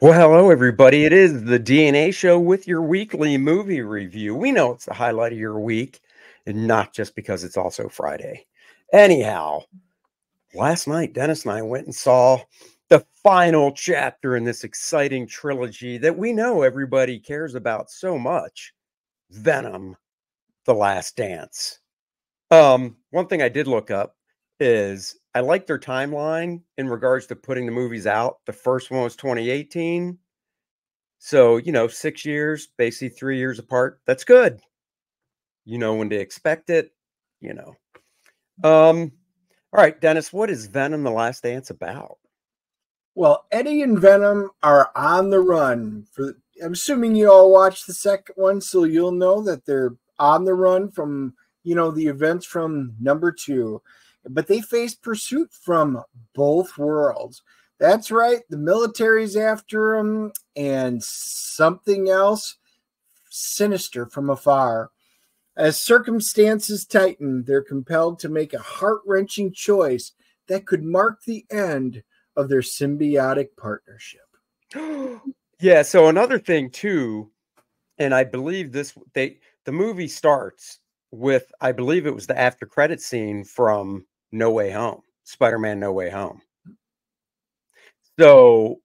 Well, hello, everybody. It is the DNA show with your weekly movie review. We know it's the highlight of your week, and not just because it's also Friday. Anyhow, last night, Dennis and I went and saw the final chapter in this exciting trilogy that we know everybody cares about so much Venom, The Last Dance. Um, one thing I did look up is I like their timeline in regards to putting the movies out. The first one was 2018. So, you know, six years, basically three years apart. That's good. You know when to expect it, you know. Um, all right, Dennis, what is Venom the Last Dance about? Well, Eddie and Venom are on the run for I'm assuming you all watched the second one, so you'll know that they're on the run from you know the events from number two but they face pursuit from both worlds. That's right, the military's after them, and something else sinister from afar. As circumstances tighten, they're compelled to make a heart wrenching choice that could mark the end of their symbiotic partnership. yeah. So another thing too, and I believe this they the movie starts with I believe it was the after credit scene from No Way Home, Spider-Man No Way Home. So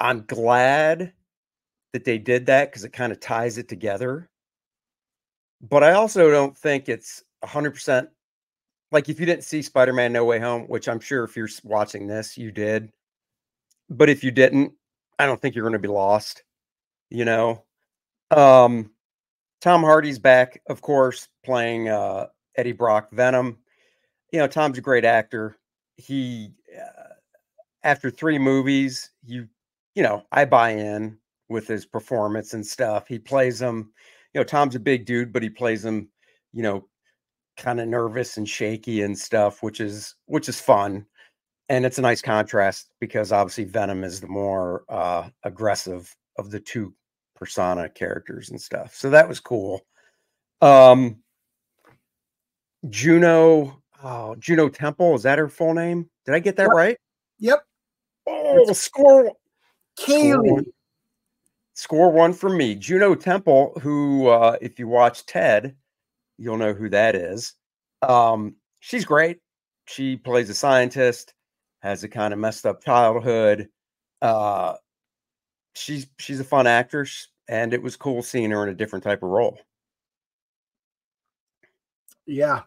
I'm glad that they did that because it kind of ties it together. But I also don't think it's 100% like if you didn't see Spider-Man No Way Home, which I'm sure if you're watching this, you did. But if you didn't, I don't think you're going to be lost, you know. Um Tom Hardy's back, of course, playing uh, Eddie Brock Venom. You know, Tom's a great actor. He, uh, after three movies, you, you know, I buy in with his performance and stuff. He plays them. You know, Tom's a big dude, but he plays them. You know, kind of nervous and shaky and stuff, which is which is fun, and it's a nice contrast because obviously Venom is the more uh, aggressive of the two persona characters and stuff. So that was cool. Um Juno, oh, Juno Temple, is that her full name? Did I get that yep. right? Yep. Oh, score. Kaylee. Score one. score one for me. Juno Temple, who, uh, if you watch Ted, you'll know who that is. Um, she's great. She plays a scientist, has a kind of messed up childhood. Uh, she's she's a fun actress, and it was cool seeing her in a different type of role. Yeah.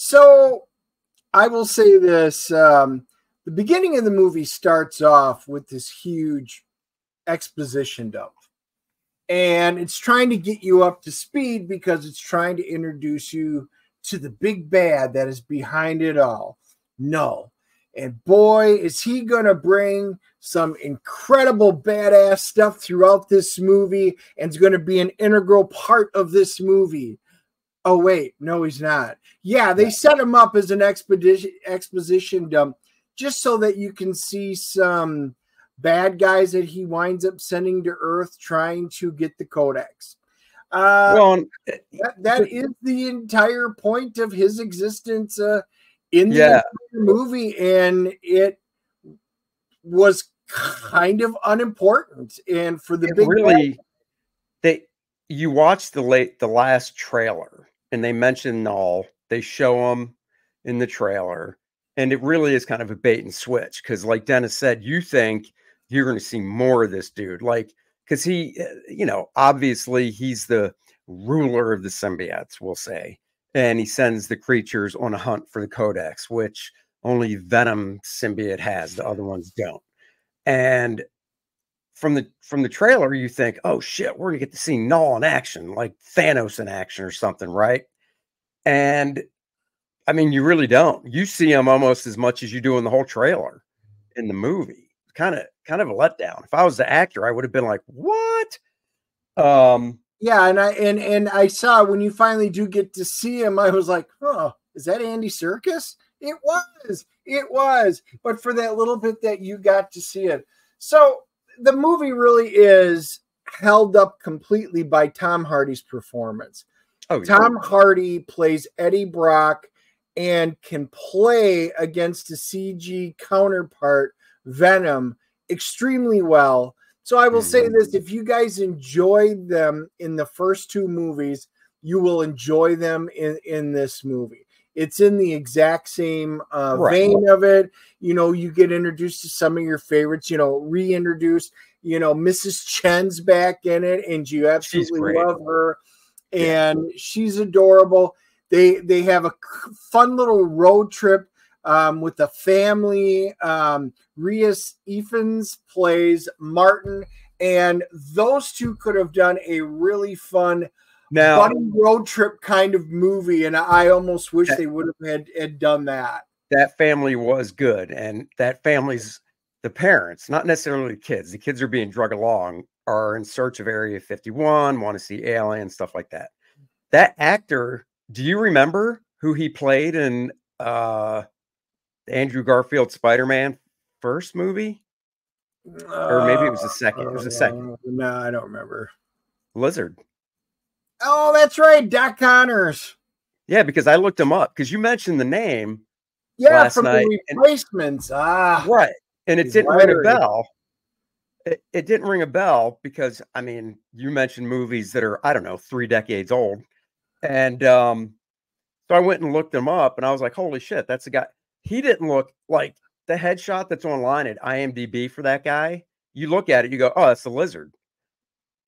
So I will say this: um, the beginning of the movie starts off with this huge exposition dump. And it's trying to get you up to speed because it's trying to introduce you to the big bad that is behind it all. No, and boy, is he going to bring some incredible badass stuff throughout this movie and is going to be an integral part of this movie. Oh, wait, no, he's not. Yeah, they set him up as an expedition exposition dump just so that you can see some bad guys that he winds up sending to Earth trying to get the Codex. Uh, well, that, that is the entire point of his existence. Uh, in the yeah. movie, and it was kind of unimportant. And for the it big really, they you watch the late the last trailer, and they mention Null. they show him in the trailer, and it really is kind of a bait and switch because, like Dennis said, you think you're going to see more of this dude, like because he, eh, you know, obviously he's the ruler of the symbiotes, we'll say and he sends the creatures on a hunt for the codex which only venom symbiote has the other ones don't and from the from the trailer you think oh shit we're gonna get to see null in action like thanos in action or something right? And i mean you really don't. You see him almost as much as you do in the whole trailer in the movie. Kind of kind of a letdown. If i was the actor i would have been like what? Um yeah, and I and and I saw when you finally do get to see him, I was like, oh, is that Andy Serkis? It was, it was. But for that little bit that you got to see it, so the movie really is held up completely by Tom Hardy's performance. Oh, Tom yeah. Hardy plays Eddie Brock and can play against a CG counterpart, Venom, extremely well. So I will say Mhm. this: if you guys enjoyed them in the first two movies, you will enjoy them in in this movie. It's in the exact same uh, Right. vein of it. You know, you get introduced to some of your favorites. You know, reintroduced. You know, Mrs. Chen's back in it, and you absolutely love her, Yeah. and she's adorable. They they have a fun little road trip um, with the family. Um, Rhys Ifans plays Martin, and those two could have done a really fun Now, buddy road trip kind of movie, and I almost wish Yeah. they would have had, had done that. that family was good, and that family's the parents, not necessarily the kids. The kids are being drug along, are in search of Area 51, want to see aliens, and stuff like that. That actor, do you remember who he played in uh Andrew Garfield Spider-Man first movie? Or maybe it was the second. It was the second. Uh, No, I don't remember. Lizard. Oh, that's right, Doc Connors. Yeah, because I looked him up because you mentioned the name. Yeah, from night, the and- replacements. Ah, Right. And it didn't ring a bell. It, it didn't ring a bell because I mean, you mentioned movies that are, I don't know, three decades old. And um, so I went and looked him up and I was like, holy shit, that's a guy. He didn't look like the headshot that's online at IMDb for that guy. You look at it, you go, oh, that's the lizard.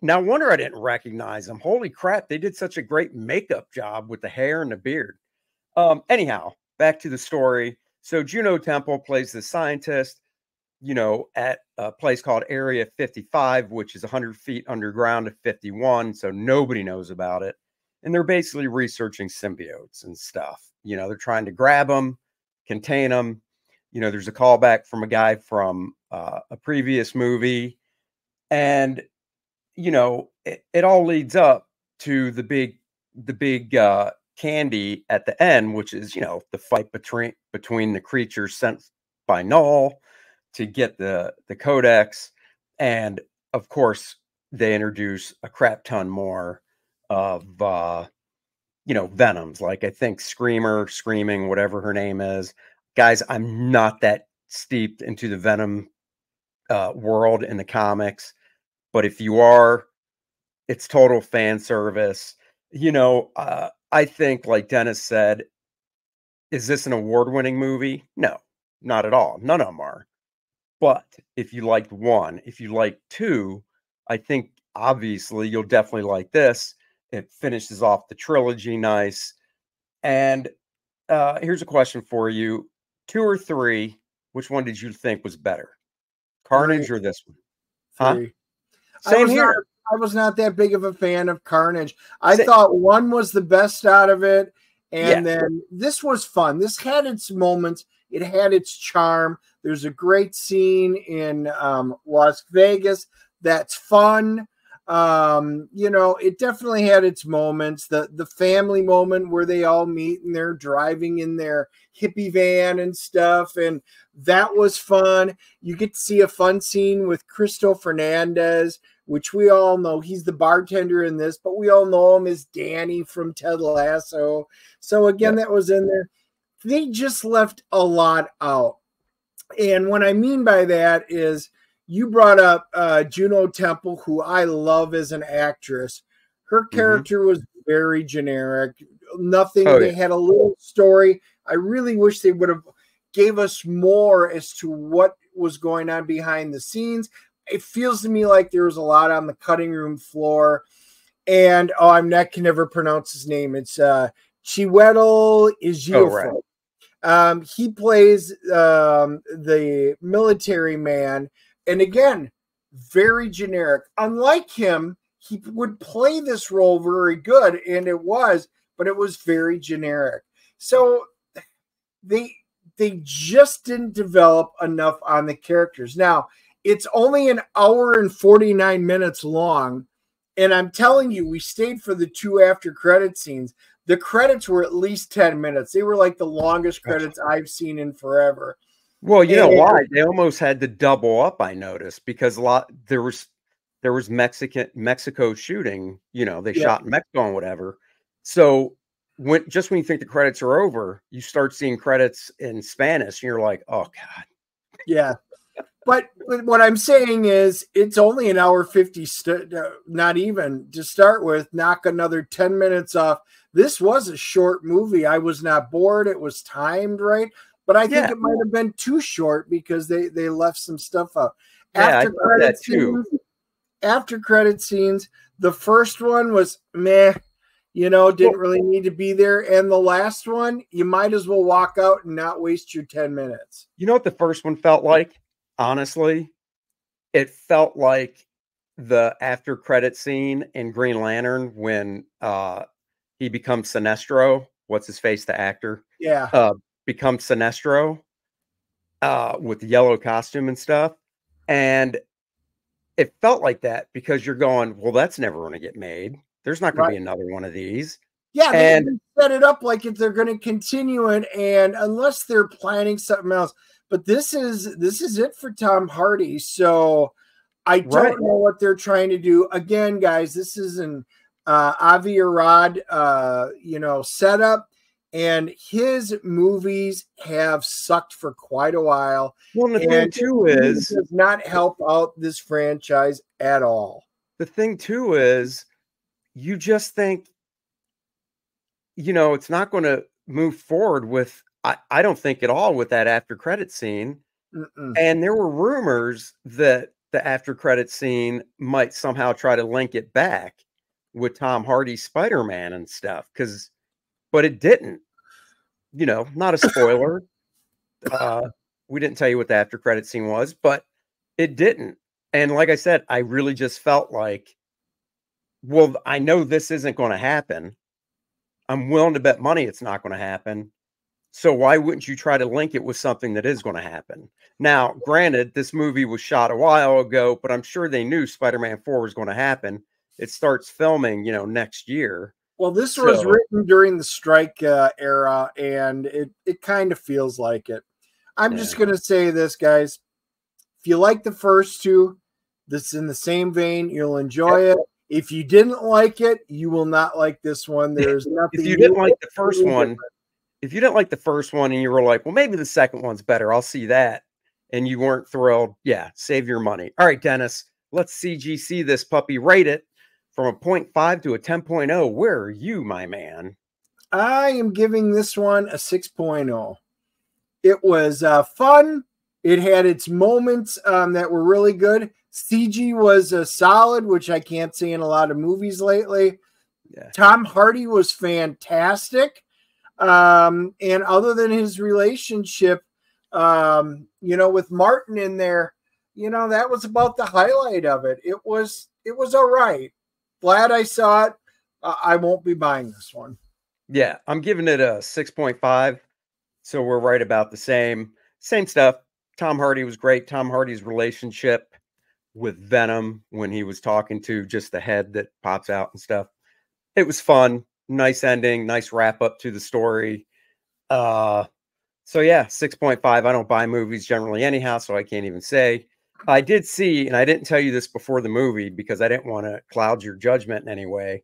Now, wonder I didn't recognize him. Holy crap, they did such a great makeup job with the hair and the beard. Um, anyhow, back to the story. So Juno Temple plays the scientist, you know, at a place called Area 55, which is 100 feet underground at 51. So nobody knows about it. And they're basically researching symbiotes and stuff. You know, they're trying to grab them, contain them. You know, there's a callback from a guy from uh, a previous movie. And, you know, it, it all leads up to the big, the big uh, candy at the end, which is, you know, the fight between between the creatures sent by Null to get the the codex, and of course they introduce a crap ton more of uh, you know venoms, like I think Screamer, Screaming, whatever her name is. Guys, I'm not that steeped into the Venom uh, world in the comics, but if you are, it's total fan service. You know, uh, I think, like Dennis said, is this an award winning movie? No, not at all. None of them are. But if you liked one, if you liked two, I think obviously you'll definitely like this. It finishes off the trilogy nice. And uh, here's a question for you two or three, which one did you think was better? Carnage or this one? Three. I Same was here. Not, I was not that big of a fan of Carnage. I Sa- thought one was the best out of it, and Yeah. then this was fun. This had its moments. It had its charm. There's a great scene in um, Las Vegas that's fun. Um, you know, it definitely had its moments. The the family moment where they all meet and they're driving in their hippie van and stuff, and that was fun. You get to see a fun scene with Cristo Fernandez, which we all know he's the bartender in this, but we all know him as Danny from Ted Lasso. So again, that was in there. They just left a lot out. And what I mean by that is you brought up uh, Juno Temple, who I love as an actress. Her Mhm. character was very generic. Nothing. Oh, they yeah. had a little story. I really wish they would have gave us more as to what was going on behind the scenes. It feels to me like there was a lot on the cutting room floor. And oh, I'm not can never pronounce his name. It's uh Chiwetel Ejiofor. right. Um, he plays um, the military man, and again, very generic. Unlike him, he would play this role very good, and it was, but it was very generic. So they they just didn't develop enough on the characters. Now it's only an hour and 49 minutes long, and I'm telling you, we stayed for the two after credit scenes. The credits were at least 10 minutes. They were like the longest credits I've seen in forever. Well, you know And- why? They almost had to double up, I noticed, because a lot there was there was Mexican Mexico shooting, you know, they Yeah. shot in Mexico and whatever. So when just when you think the credits are over, you start seeing credits in Spanish and you're like, oh God. Yeah. but, but what I'm saying is, it's only an hour fifty, st- uh, not even to start with. Knock another ten minutes off. This was a short movie. I was not bored. It was timed right, but I think Yeah. it might have been too short because they they left some stuff out. Yeah, I After thought credit that too. scenes, after credit scenes, the first one was meh. You know, didn't really need to be there, and the last one, you might as well walk out and not waste your ten minutes. You know what the first one felt like? Honestly, it felt like the after credit scene in Green Lantern when uh he becomes Sinestro. What's his face? The actor Yeah, uh becomes Sinestro uh with the yellow costume and stuff. And it felt like that because you're going, well, that's never going to get made. There's not going Right. to be another one of these. Yeah, they And- set it up like if they're going to continue it, and unless they're planning something else. But this is this is it for Tom Hardy. So I don't Right. know what they're trying to do. Again, guys, this is an uh, Avi Arad, uh, you know, setup, and his movies have sucked for quite a while. Well, and the thing too is does not help out this franchise at all. the thing too is you just think you know it's not going to move forward with I, I don't think at all with that after credit scene Mm-mm. and there were rumors that the after credit scene might somehow try to link it back with tom hardy's spider-man and stuff because but it didn't. You know not a spoiler. Uh we didn't tell you what the after credit scene was but it didn't. And like i said i really just felt like well i know this isn't going to happen. I'm willing to bet money it's not going to happen. So why wouldn't you try to link it with something that is going to happen? Now granted this movie was shot a while ago but i'm sure they knew spider-man 4 was going to happen. It starts filming you know next year Well, this was written during the strike uh, era, and it it kind of feels like it. I'm just gonna say this, guys. If you like the first two, this is in the same vein. You'll enjoy it. If you didn't like it, you will not like this one. There's nothing. if you didn't like the first one different. if you didn't like the first one and you were like well maybe the second one's better i'll see that and you weren't thrilled yeah save your money all right dennis let's cgc this puppy rate it from a 0.5 to a 10.0 where are you my man I am giving this one a 6.0. It was uh, fun. It had its moments um, that were really good. CG was uh, solid, which I can't see in a lot of movies lately. Yeah. Tom Hardy was fantastic. Um, and other than his relationship, um, you know, with Martin in there, you know, that was about the highlight of it. It was, it was all right. Glad I saw it. I won't be buying this one. yeah i'm giving it a 6.5 so we're right about the same same stuff tom hardy was great tom hardy's relationship with venom when he was talking to just the head that pops out and stuff it was fun nice ending nice wrap up to the story uh so yeah 6.5 i don't buy movies generally anyhow so i can't even say i did see and i didn't tell you this before the movie because i didn't want to cloud your judgment in any way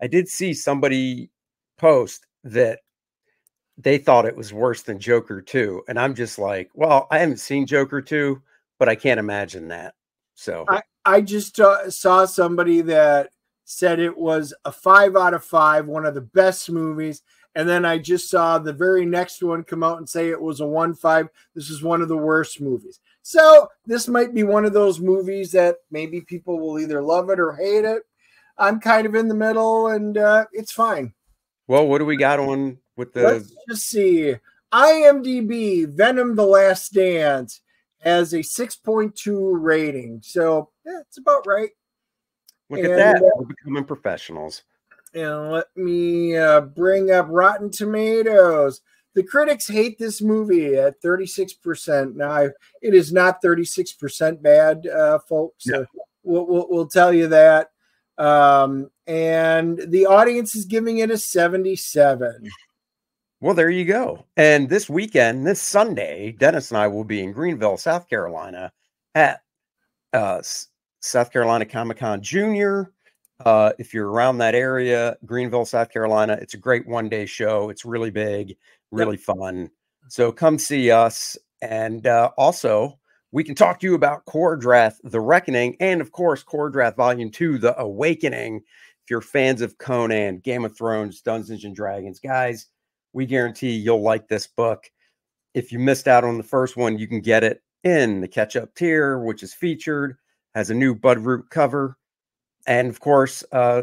i did see somebody post that they thought it was worse than joker 2 and i'm just like well i haven't seen joker 2 but i can't imagine that so I I just uh, saw somebody that said it was a five out of five, one of the best movies. And then I just saw the very next one come out and say it was a one five. This is one of the worst movies. So this might be one of those movies that maybe people will either love it or hate it. I'm kind of in the middle, and uh, it's fine. well what do we got on with the Let's just see. IMDb Venom: The Last Dance has a 6.2 rating, so yeah, it's about right. look at that uh, we're becoming professionals And let me uh, bring up Rotten Tomatoes. The critics hate this movie at 36%. Now, it is not 36% bad, uh, folks. Uh, we'll, we'll, we'll tell you that. Um, and the audience is giving it a 77. Well, there you go. And this weekend, this Sunday, Dennis and I will be in Greenville, South Carolina at uh, South Carolina Comic Con Junior. Uh, if you're around that area, Greenville, South Carolina, it's a great one day show. It's really big, really fun. So come see us. And uh, also, we can talk to you about Kor-Drath, The Reckoning, and of course, Kor-Drath Volume 2, The Awakening. If you're fans of Conan, Game of Thrones, Dungeons and Dragons, guys, we guarantee you'll like this book. If you missed out on the first one, you can get it in the catch up tier, which is featured, has a new Budroot cover. And of course, uh,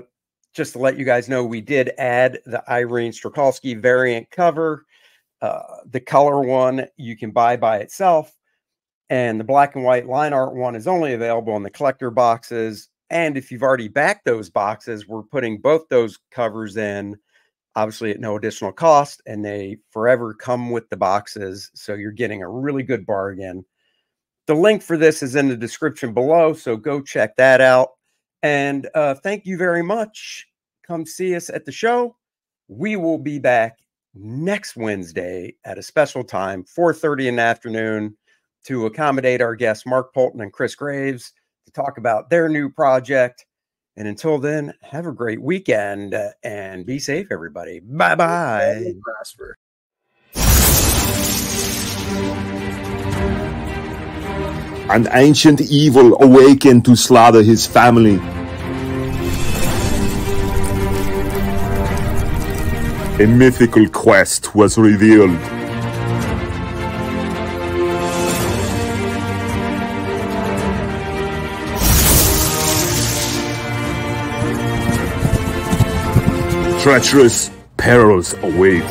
just to let you guys know, we did add the Irene Strychalski variant cover. Uh, the color one you can buy by itself and the black and white line art one is only available in the collector boxes. And if you've already backed those boxes, we're putting both those covers in, obviously at no additional cost, and they forever come with the boxes. So you're getting a really good bargain. The link for this is in the description below. So go check that out. And uh, thank you very much. Come see us at the show. We will be back next Wednesday at a special time, 4:30 in the afternoon to accommodate our guests, Mark Polton and Chris Graves, to talk about their new project. And until then, have a great weekend uh, and be safe, everybody. Bye bye. Prosper. An ancient evil awakened to slaughter his family. A mythical quest was revealed. treacherous perils await.